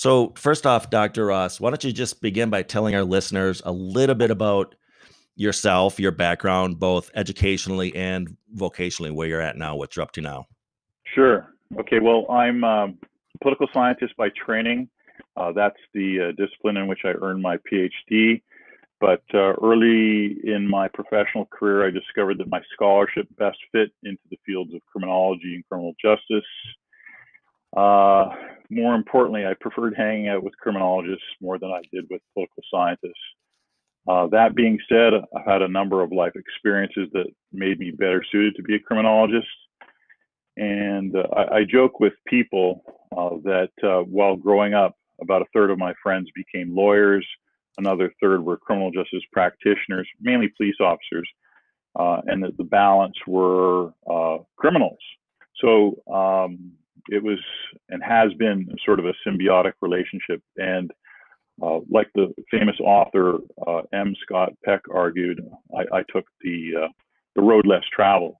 So, first off, Dr. Ross, why don't you just begin by telling our listeners a little bit about yourself, your background, both educationally and vocationally, where you're at now, what you're up to now? Sure. Okay. Well, I'm a political scientist by training. Uh, that's the uh, discipline in which I earned my PhD. But uh, early in my professional career, I discovered that my scholarship best fit into the fields of criminology and criminal justice. More importantly, I preferred hanging out with criminologists more than I did with political scientists. Uh, that being said, I've had a number of life experiences that made me better suited to be a criminologist. And uh, I, I, joke with people uh, that uh, while growing up, about a third of my friends became lawyers, another third were criminal justice practitioners, mainly police officers, uh, and that the balance were uh, criminals. So um, it was and has been sort of a symbiotic relationship. And uh, like the famous author uh, M. Scott Peck argued, I, I took the uh, the road less traveled.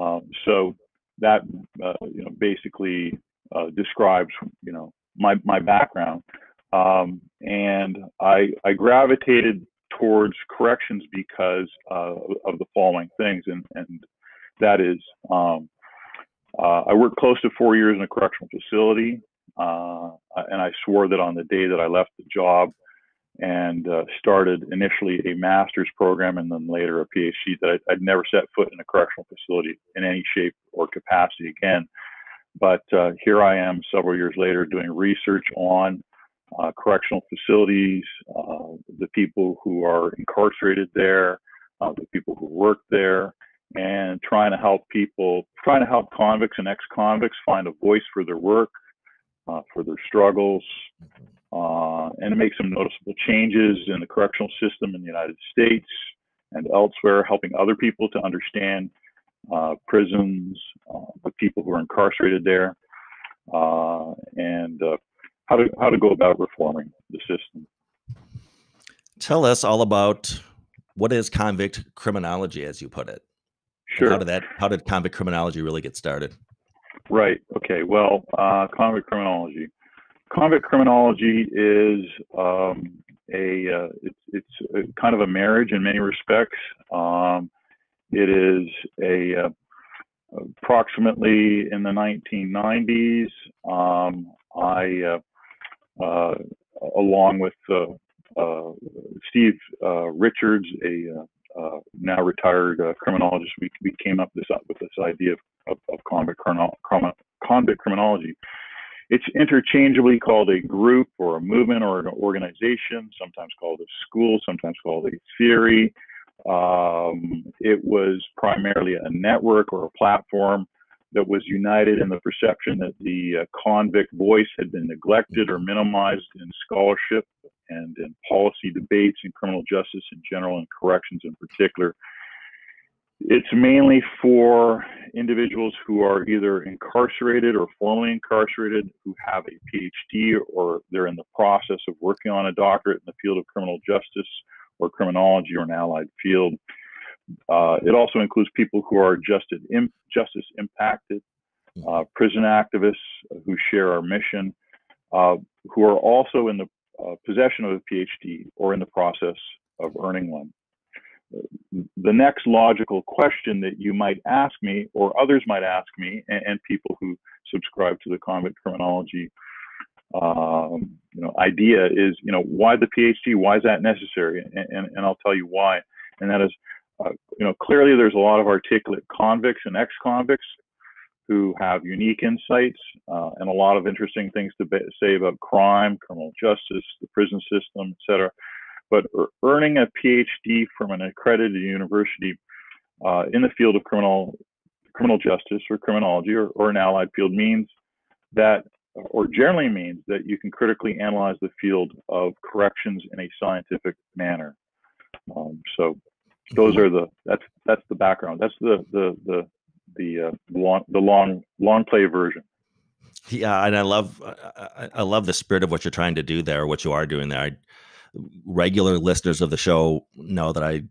Um, so that uh, you know basically uh, describes you know my my background, um, and I I gravitated towards corrections because uh, of the following things, and and that is um, uh, I worked close to four years in a correctional facility, uh, and I swore that on the day that I left the job and uh, started initially a master's program and then later a PhD that I, would never set foot in a correctional facility in any shape or capacity again. But uh, here I am several years later doing research on uh, correctional facilities, uh, the people who are incarcerated there, the people who work there, and trying to help people, trying to help convicts and ex-convicts find a voice for their work, uh, for their struggles, uh, and make some noticeable changes in the correctional system in the United States and elsewhere, helping other people to understand uh, prisons, uh, the people who are incarcerated there, uh, and uh, how to how to go about reforming the system. Tell us all about what is convict criminology, as you put it. Sure. how did that? How did convict criminology really get started? Right. Okay. Well, uh, convict criminology. Convict criminology is um, a uh, it's, it's a kind of a marriage in many respects. Um, it is a uh, approximately in the 1990s. Um, I, uh, uh, along with uh, Steve Richards, a uh, now retired uh, criminologist, we, we came up this, with this idea of, of, of convict, convict criminology. It's interchangeably called a group or a movement or an organization, sometimes called a school, sometimes called a theory. Um, it was primarily a network or a platform that was united in the perception that the uh, convict voice had been neglected or minimized in scholarship and in policy debates in criminal justice in general and corrections in particular. It's mainly for individuals who are either incarcerated or formerly incarcerated who have a PhD or they're in the process of working on a doctorate in the field of criminal justice or criminology or an allied field. Uh, it also includes people who are justice, justice impacted, hmm. uh, prison activists who share our mission, uh, who are also in the uh, possession of a PhD or in the process of earning one. The next logical question that you might ask me, or others might ask me, and, and people who subscribe to the convict criminology um, you know, idea is, you know, why the PhD? Why is that necessary? And, and, and I'll tell you why. And that is, uh, you know, clearly there's a lot of articulate convicts and ex-convicts who have unique insights uh, and a lot of interesting things to say about crime, criminal justice, the prison system, etc. But earning a PhD from an accredited university uh, in the field of criminal criminal justice or criminology or, or an allied field means that, or generally means that you can critically analyze the field of corrections in a scientific manner. Um, so those are the that's that's the background. That's the the the the uh, long the long long play version. Yeah, and I love I, I, love the spirit of what you're trying to do there, what you are doing there. I, regular listeners of the show know that I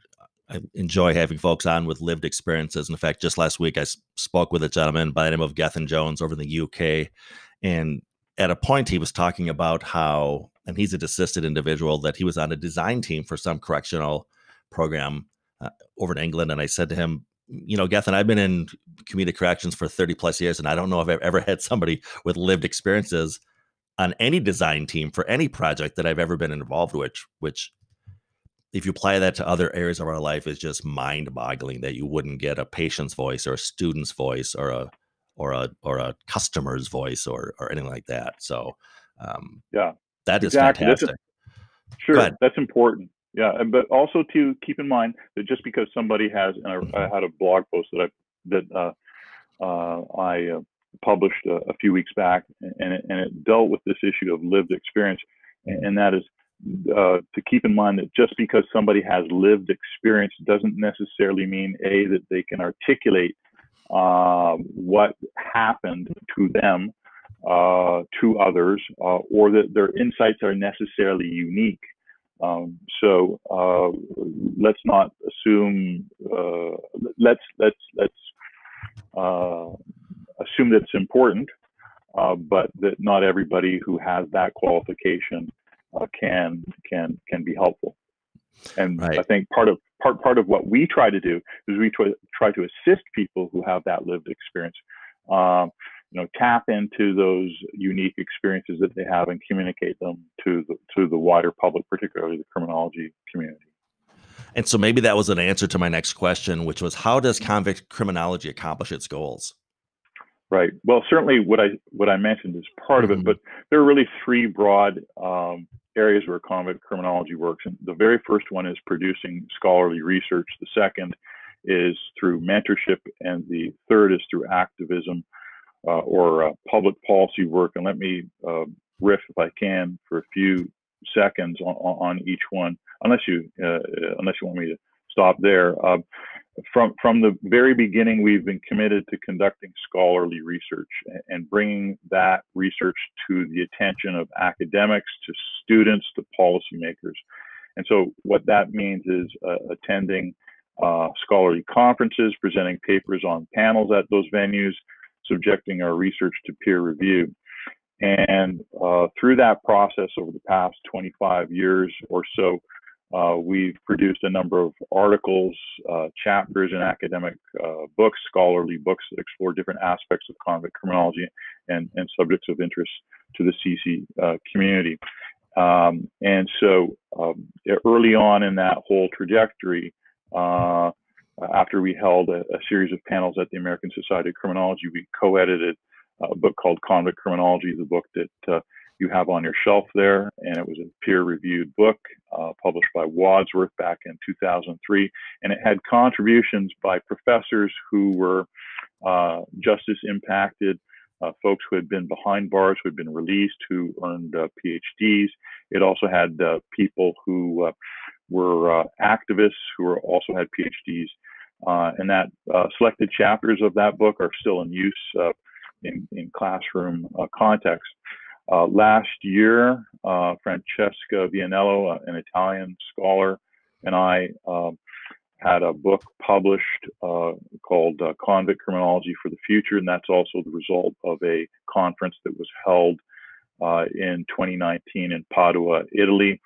I enjoy having folks on with lived experiences. in fact, just last week I spoke with a gentleman by the name of Gethin Jones over in the UK, and at a point he was talking about how and he's a desisted individual that he was on a design team for some correctional program uh, over in England and I said to him you know Gethin I've been in community corrections for 30 plus years and I don't know if I've ever had somebody with lived experiences on any design team for any project that I've ever been involved with which if you apply that to other areas of our life is just mind boggling that you wouldn't get a patient's voice or a student's voice or a or a or a customer's voice or or anything like that. So um, yeah, that is exactly. fantastic. That's a, sure, that's important. Yeah, but also to keep in mind that just because somebody has, and I, I mm-hmm. had a blog post that I that uh, uh, I uh, published a, a, few weeks back, and it, and it dealt with this issue of lived experience, and, and that is uh, to keep in mind that just because somebody has lived experience doesn't necessarily mean a that they can articulate uh, what happened to them uh, to others, uh, or that their insights are necessarily unique. Um, so uh, let's not assume. Uh, let's let's let's assume that it's important, but that not everybody who has that qualification can can can be helpful. And right. I think part of part part of what we try to do is we try, try to assist people who have that lived experience. Um, you know, tap into those unique experiences that they have and communicate them to the to the wider public, particularly the criminology community. And so maybe that was an answer to my next question, which was how does convict criminology accomplish its goals? Right. Well, certainly what I what I mentioned is part of it, mm-hmm. but there are really three broad um, areas where convict criminology works. And the very first one is producing scholarly research. The second is through mentorship, and the third is through activism uh, or uh, public policy work. And let me uh, riff, if I can, for a few seconds on, on each one, unless you uh, unless you want me to stop there. Uh, from from the very beginning, we've been committed to conducting scholarly research and bringing that research to the attention of academics, to students, to policymakers. And so, what that means is uh, attending uh, scholarly conferences, presenting papers on panels at those venues, subjecting our research to peer review. And uh, through that process over the past 25 years or so, uh, we've produced a number of articles, uh, chapters in academic uh, books, scholarly books that explore different aspects of convict criminology and, and subjects of interest to the CC uh, community. Um, and so um, early on in that whole trajectory, uh, after we held a, a, series of panels at the American Society of Criminology, we co-edited a book called Convict Criminology, the book that uh, you have on your shelf there. And it was a peer reviewed book uh, published by Wadsworth back in 2003. And it had contributions by professors who were uh, justice impacted. Uh, folks who had been behind bars, who had been released, who earned uh, PhDs. It also had uh, people who uh, were activists who were also had PhDs. And that selected chapters of that book are still in use in, in classroom context. Uh, last year, uh, Francesca Vianello, uh, an Italian scholar, and I um, had a book published uh, called uh, Convict Criminology for the Future, and that's also the result of a conference that was held uh, in 2019 in Padua, Italy,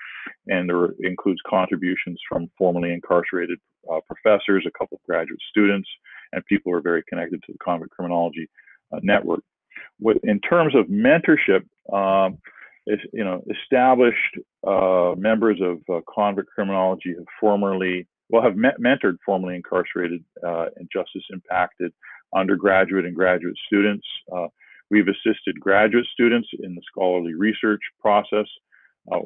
and there includes contributions from formerly incarcerated professors, a couple of graduate students, and people who are very connected to the convict criminology network with, in terms of mentorship, um, is, you know, established uh, members of uh, convict criminology have formerly, well, have me- mentored formerly incarcerated uh, and justice impacted undergraduate and graduate students. Uh, we've assisted graduate students in the scholarly research process. Uh,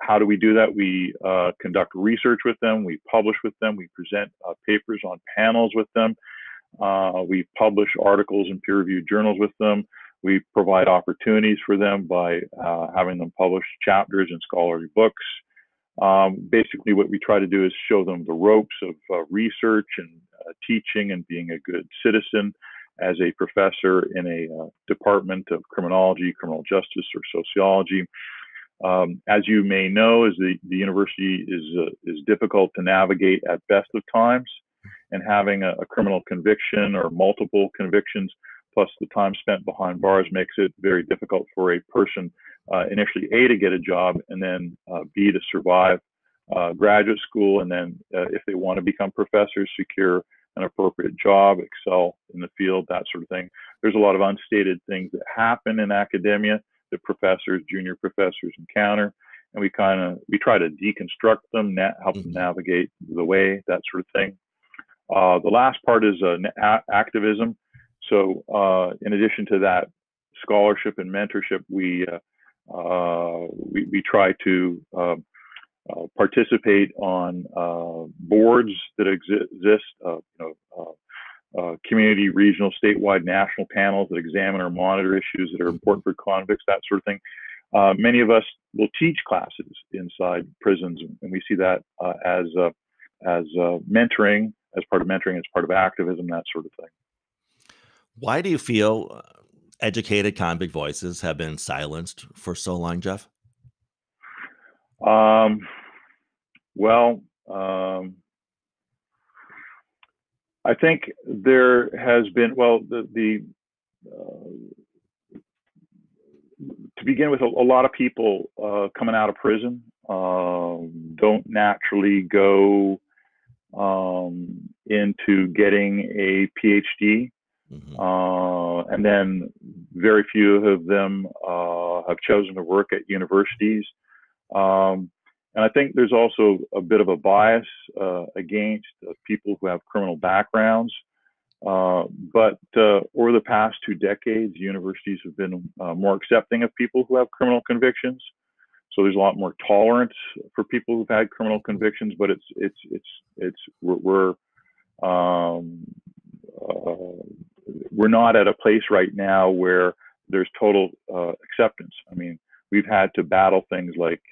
how do we do that? We uh, conduct research with them, we publish with them, we present papers on panels with them. we publish articles in peer-reviewed journals with them. We provide opportunities for them by uh, having them publish chapters in scholarly books. Um, basically, what we try to do is show them the ropes of uh, research and uh, teaching and being a good citizen as a professor in a uh, department of criminology, criminal justice, or sociology. Um, as you may know, as the, the university is uh, is difficult to navigate at best of times, and having a, a criminal conviction or multiple convictions plus the time spent behind bars makes it very difficult for a person uh, initially a to get a job and then uh, b to survive uh, graduate school and then uh, if they want to become professors secure an appropriate job excel in the field that sort of thing. There's a lot of unstated things that happen in academia that professors junior professors encounter and we kind of we try to deconstruct them na- help them mm-hmm. navigate the way that sort of thing. Uh, the last part is uh, activism. So uh, in addition to that scholarship and mentorship, we uh, uh, we, we, try to uh, uh participate on uh, boards that exi- exist, uh, you know, community, regional, statewide, national panels that examine or monitor issues that are important for convicts, that sort of thing. many of us will teach classes inside prisons, and we see that as as mentoring, as part of mentoring, as part of activism, that sort of thing. Why do you feel uh, educated convict voices have been silenced for so long, Jeff? Um, well, um, I think there has been, well, the, the uh, to begin with, a, a lot of people uh, coming out of prison um, don't naturally go um, into getting a PhD Mm-hmm. Uh, and then very few of them uh, have chosen to work at universities. Um, and I think there's also a bit of a bias uh, against people who have criminal backgrounds. Uh, but uh, over the past two decades, universities have been uh, more accepting of people who have criminal convictions. So there's a lot more tolerance for people who've had criminal convictions. But it's it's it's it's we're, we're um, we're not at a place right now where there's total uh, acceptance. I mean, we've had to battle things like,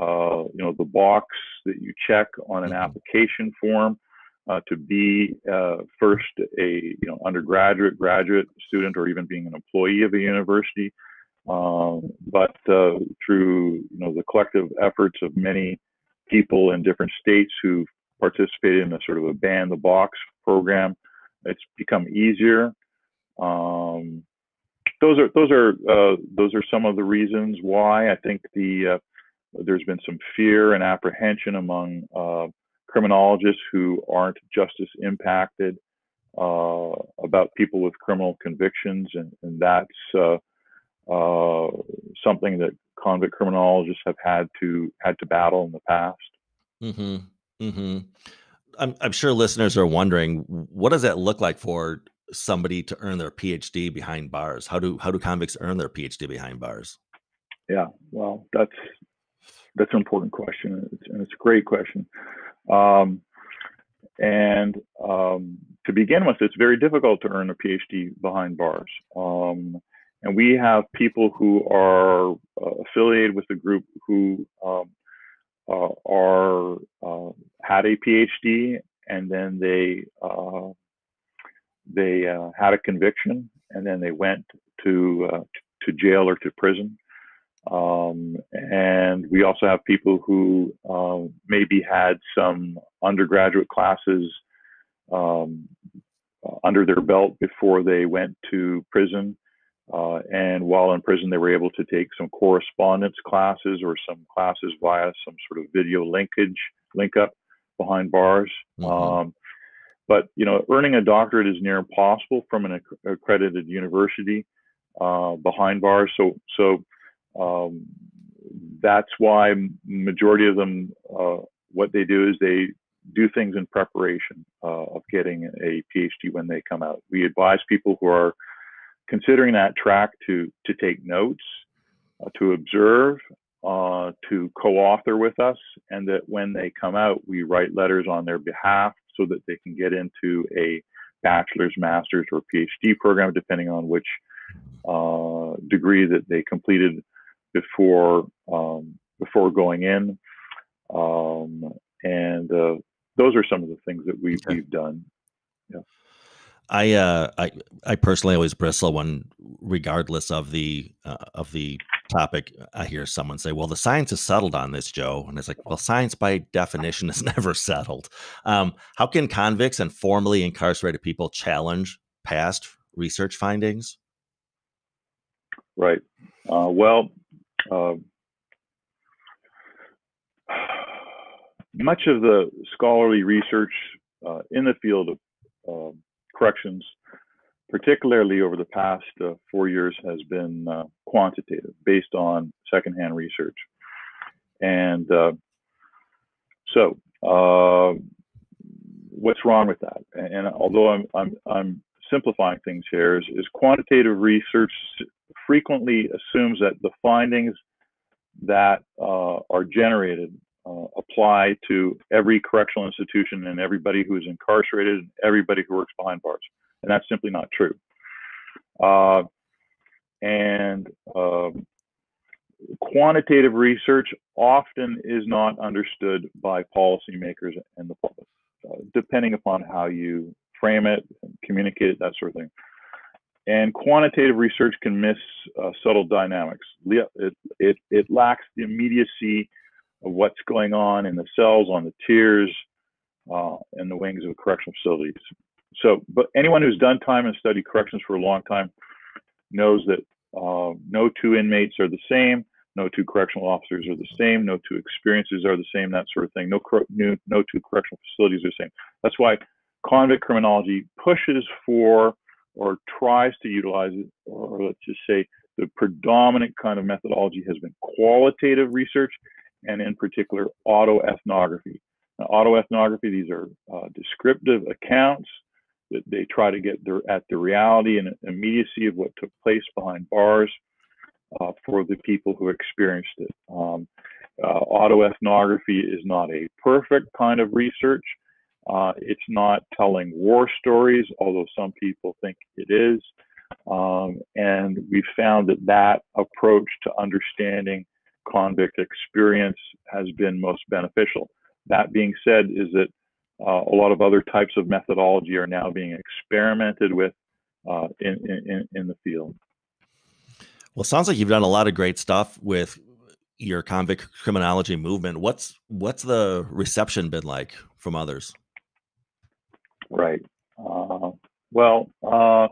uh, you know, the box that you check on an mm-hmm. application form uh, to be uh, first a you know undergraduate, graduate student, or even being an employee of a university. Um, but uh, through you know the collective efforts of many people in different states who participated in a sort of a ban the box program, it's become easier. Um, those are those are uh, those are some of the reasons why I think the uh, there's been some fear and apprehension among uh, criminologists who aren't justice impacted uh, about people with criminal convictions, and, and that's uh, uh, something that convict criminologists have had to had to battle in the past. Mm-hmm. Mm-hmm. I'm, I'm sure listeners are wondering what does that look like for somebody to earn their PhD behind bars? How do how do convicts earn their PhD behind bars? Yeah, well, that's that's an important question, and it's a great question. Um, and um, to begin with, it's very difficult to earn a PhD behind bars. Um, and we have people who are uh, affiliated with the group who um, uh, are uh, had a PhD and then they uh, they uh, had a conviction and then they went to uh, to jail or to prison. Um, and we also have people who um, maybe had some undergraduate classes um, under their belt before they went to prison uh, and while in prison, they were able to take some correspondence classes or some classes via some sort of video linkage, link up behind bars. Mm-hmm. Um, but you know, earning a doctorate is near impossible from an accredited university uh, behind bars. So, so um, that's why majority of them, uh, what they do is they do things in preparation uh, of getting a PhD when they come out. We advise people who are considering that track to to take notes, uh, to observe, uh, to co-author with us, and that when they come out, we write letters on their behalf so that they can get into a bachelor's, master's, or PhD program, depending on which uh, degree that they completed before um, before going in. Um, and uh, those are some of the things that we've, okay. we've done. Yeah. I uh, I I personally always bristle when, regardless of the uh, of the topic, I hear someone say, "Well, the science is settled on this, Joe," and it's like, "Well, science by definition is never settled." Um, how can convicts and formerly incarcerated people challenge past research findings? Right. Uh, well, uh, much of the scholarly research uh, in the field of um, corrections, particularly over the past uh, four years, has been uh, quantitative, based on secondhand research. And uh, so, what's wrong with that? And although I'm, I'm, I'm simplifying things here, is, is quantitative research frequently assumes that the findings that uh, are generated uh, apply to every correctional institution and everybody who is incarcerated and everybody who works behind bars. And that's simply not true. Uh, and um, quantitative research often is not understood by policymakers and the public, uh, depending upon how you frame it, communicate it, that sort of thing. And quantitative research can miss uh, subtle dynamics. It, it, it lacks the immediacy of what's going on in the cells, on the tiers, uh, and the wings of correctional facilities. So, but anyone who's done time and studied corrections for a long time knows that uh, no two inmates are the same, no two correctional officers are the same, no two experiences are the same, that sort of thing. No, no, no two correctional facilities are the same. That's why convict criminology pushes for or tries to utilize it, or let's just say the predominant kind of methodology has been qualitative research and in particular autoethnography. Now, autoethnography, these are uh, descriptive accounts that they try to get their, at the reality and immediacy of what took place behind bars uh, for the people who experienced it. Um, uh, autoethnography is not a perfect kind of research. Uh, it's not telling war stories, although some people think it is. Um, and we found that that approach to understanding convict experience has been most beneficial. That being said, is that uh, a lot of other types of methodology are now being experimented with uh, in, in, in the field. Well, sounds like you've done a lot of great stuff with your convict criminology movement. What's what's the reception been like from others? Right. Uh, well, uh,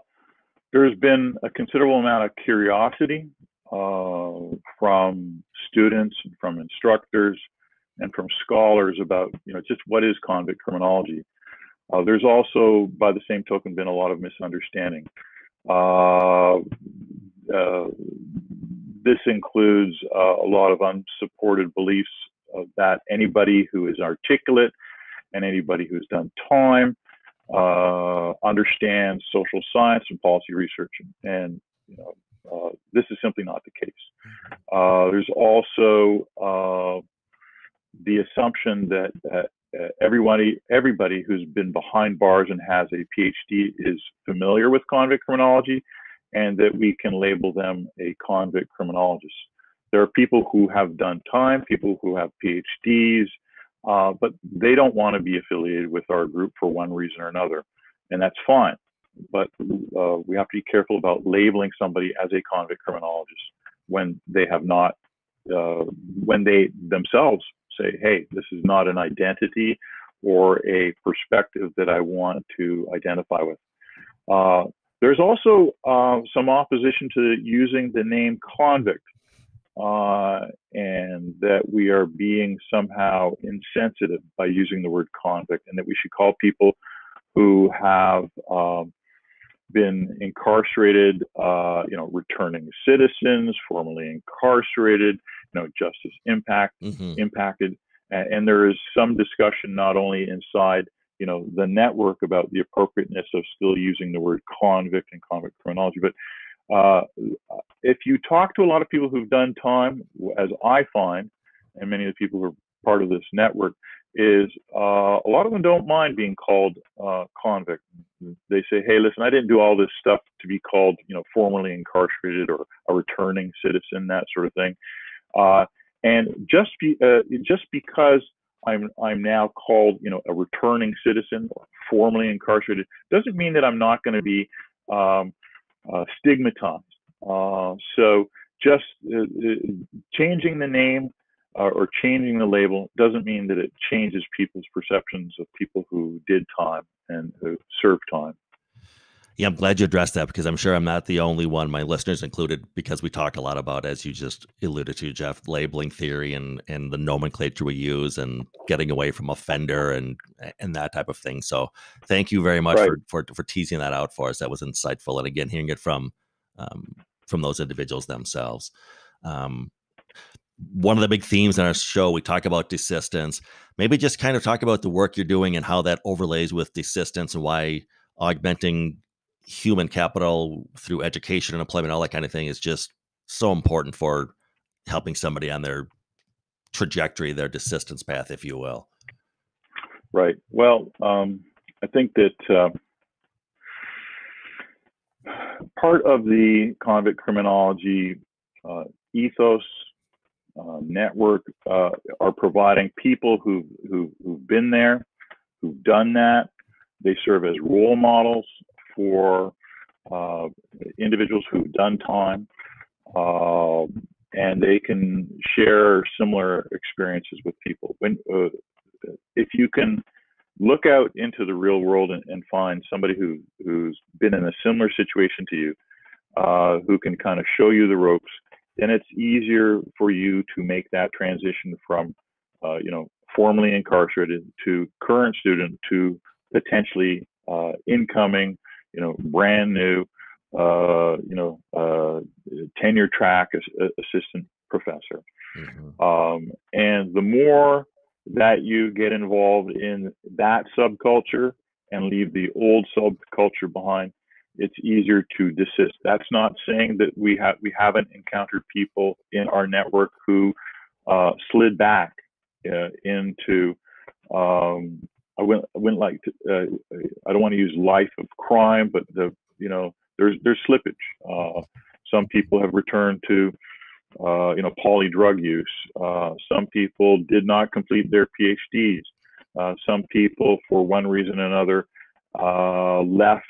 there's been a considerable amount of curiosity uh, from students and from instructors and from scholars about, you know, just what is convict criminology. Uh, there's also, by the same token, been a lot of misunderstanding. Uh, uh this includes a lot of unsupported beliefs that anybody who is articulate and anybody who's done time understands social science and policy research, and you know, uh, this is simply not the case. Uh, there's also uh, the assumption that, that everybody everybody who's been behind bars and has a PhD is familiar with convict criminology, and that we can label them a convict criminologist. There are people who have done time, people who have PhDs, uh, but they don't want to be affiliated with our group for one reason or another, and that's fine. But uh, we have to be careful about labeling somebody as a convict criminologist when they have not, uh, when they themselves say, "Hey, this is not an identity or a perspective that I want to identify with." Uh, there's also uh, some opposition to using the name convict uh, and that we are being somehow insensitive by using the word convict, and that we should call people who have um, been incarcerated, uh, you know, returning citizens, formerly incarcerated, you know, justice impact mm-hmm. impacted, and, and there is some discussion not only inside you know the network about the appropriateness of still using the word convict and convict criminology, but uh, if you talk to a lot of people who've done time, as I find, and many of the people who are part of this network, is uh, a lot of them don't mind being called uh, convict. They say, "Hey, listen, I didn't do all this stuff to be called, you know, formerly incarcerated or a returning citizen, that sort of thing." Uh, and just be, uh, just because I'm I'm now called, you know, a returning citizen or formerly incarcerated, doesn't mean that I'm not going to be um, uh, stigmatized. Uh, so just changing the name uh, or changing the label doesn't mean that it changes people's perceptions of people who did time and who served time. Yeah, I'm glad you addressed that because I'm sure I'm not the only one, my listeners included, because we talk a lot about, as you just alluded to, Jeff, labeling theory and and the nomenclature we use and getting away from offender and and that type of thing. So thank you very much right. for, for for teasing that out for us. That was insightful. And again, hearing it from um, from those individuals themselves. Um, one of the big themes in our show, we talk about desistance. Maybe just kind of talk about the work you're doing and how that overlays with desistance and why augmenting human capital through education and employment, all that kind of thing is just so important for helping somebody on their trajectory, their desistance path, if you will. Right. Well, um, I think that uh, part of the convict criminology uh, ethos network uh, are providing people who, who, who've been there, who've done that. They serve as role models for uh, individuals who've done time, uh, and they can share similar experiences with people. When uh, if you can look out into the real world and, and, find somebody who who's been in a similar situation to you, uh, who can kind of show you the ropes, then it's easier for you to make that transition from, uh, you know, formerly incarcerated to current student to potentially uh, incoming you know, brand new, uh, you know, uh, tenure track assistant professor. Mm-hmm. Um, and the more that you get involved in that subculture and leave the old subculture behind, it's easier to desist. That's not saying that we have we haven't encountered people in our network who uh, slid back uh, into um, I wouldn't, I wouldn't like to, uh, I don't want to use life of crime, but the, you know, there's, there's slippage. Uh, some people have returned to, uh, you know, poly drug use. Uh, some people did not complete their PhDs. Some people, for one reason or another, uh, left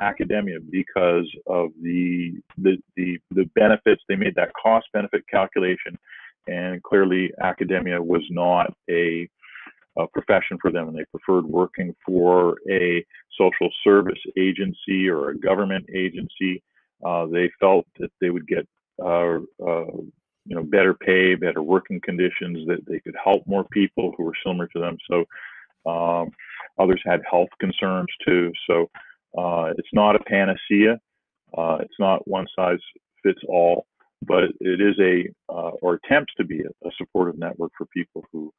academia because of the, the, the, the benefits. They made that cost benefit calculation and clearly academia was not a uh, profession for them and they preferred working for a social service agency or a government agency. Uh, they felt that they would get uh, uh, you know better pay, better working conditions, that they could help more people who were similar to them. So um, others had health concerns too. So uh, it's not a panacea. Uh, it's not one size fits all, but it is a or attempts to be a, a supportive network for people who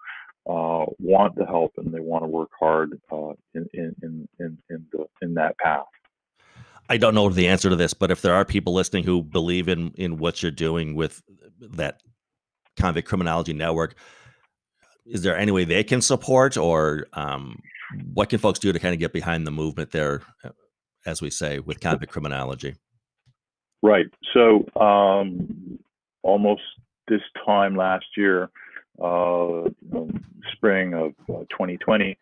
uh, want the help and they want to work hard uh, in, in, in, in, the, in that path. I don't know the answer to this, but if there are people listening who believe in in what you're doing with that convict criminology network, is there any way they can support, or um, what can folks do to kind of get behind the movement there, uh, as we say, with convict criminology? Right. So um, almost this time last year, uh, um, spring of uh, 2020,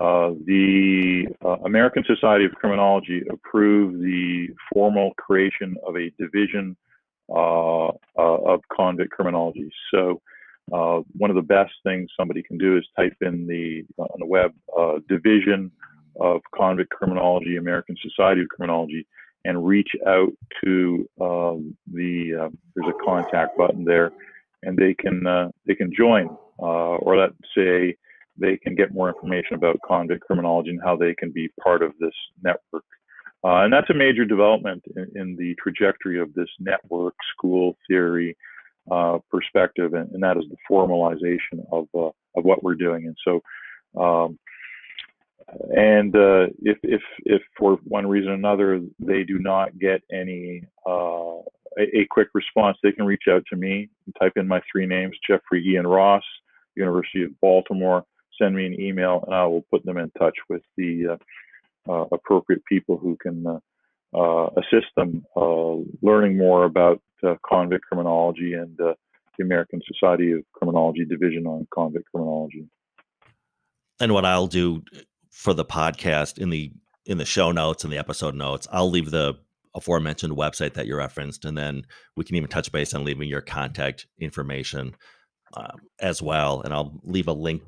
uh, the American Society of Criminology approved the formal creation of a division of convict criminology. So uh, one of the best things somebody can do is type in the uh, on the web uh, division of convict criminology, American Society of Criminology, and reach out to um, the there's a contact button there and they can uh, they can join, uh, or let's say they can get more information about convict criminology and how they can be part of this network. Uh, and that's a major development in, in, the trajectory of this network school theory uh, perspective, and, and, that is the formalization of uh, of what we're doing. And so. Um, and uh, if, if, if for one reason or another they do not get any uh, a, a, quick response, they can reach out to me. And type in my three names: Jeffrey Ian Ross, University of Baltimore. Send me an email, and I will put them in touch with the uh, uh, appropriate people who can uh, uh, assist them uh, learning more about convict criminology and the American Society of Criminology Division on Convict Criminology. And what I'll do for the podcast in the in the show notes and the episode notes, I'll leave the aforementioned website that you referenced, and then we can even touch base on leaving your contact information um, as well. And I'll leave a link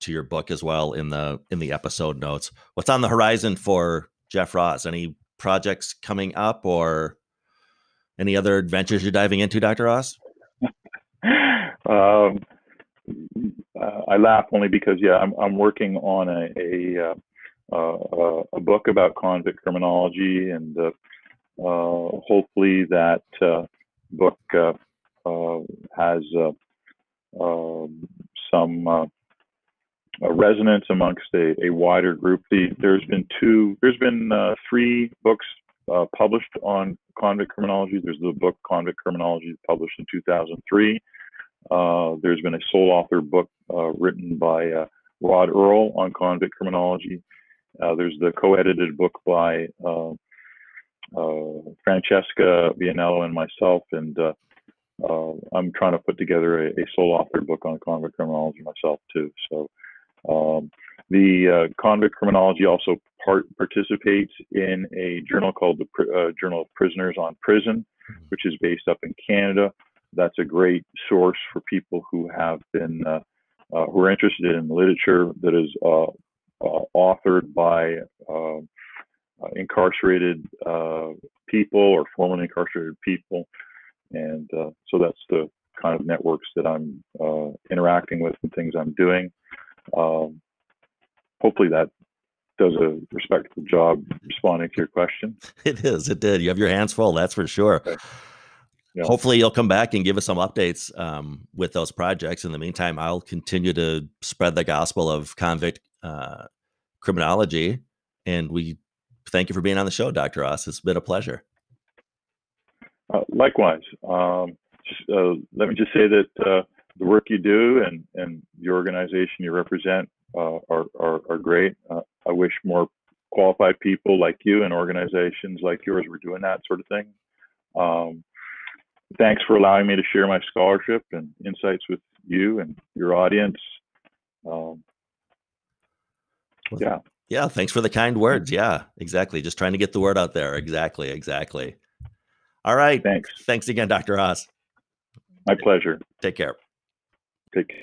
to your book as well in the in the episode notes. What's on the horizon for Jeff Ross. Any projects coming up or any other adventures you're diving into, Dr. Ross? um, uh, I laugh only because yeah, I'm I'm working on a a, uh, uh, a book about convict criminology, and uh, uh hopefully that book has um, some resonance amongst a, a wider group. The, there's been two, there's been three books published on convict criminology. There's the book Convict Criminology published in 2003. Uh, there's been a sole author book uh, written by uh, Rod Earle on convict criminology. Uh, there's the co-edited book by uh, uh, Francesca Vianello and myself, and I'm trying to put together a, a, sole author book on convict criminology myself too. So um, the convict criminology also part participates in a journal called the Journal of Prisoners on Prison, mm-hmm. which is based up in Canada that's a great source for people who have been uh, uh, who are interested in literature that is uh, uh authored by um, uh, incarcerated uh, people or formerly incarcerated people, and so that's the kind of networks that I'm interacting with and things I'm doing. Um, hopefully that does a respectful job responding to your question. It is. It did. You have your hands full. That's for sure. Okay yeah. hopefully you'll come back and give us some updates um, with those projects. In the meantime, I'll continue to spread the gospel of convict uh, criminology. And we thank you for being on the show, Dr. Ross. It's been a pleasure. Uh, likewise. Um, just, uh, let me just say that uh, the work you do and, and the organization you represent uh, are, are, are, great. Uh, I wish more qualified people like you and organizations like yours were doing that sort of thing. Um, thanks for allowing me to share my scholarship and insights with you and your audience. Um, yeah. Yeah. Thanks for the kind words. Yeah, exactly. Just trying to get the word out there. Exactly. Exactly. All right. Thanks. Thanks again, Dr. Ross. My pleasure. Take care. Take.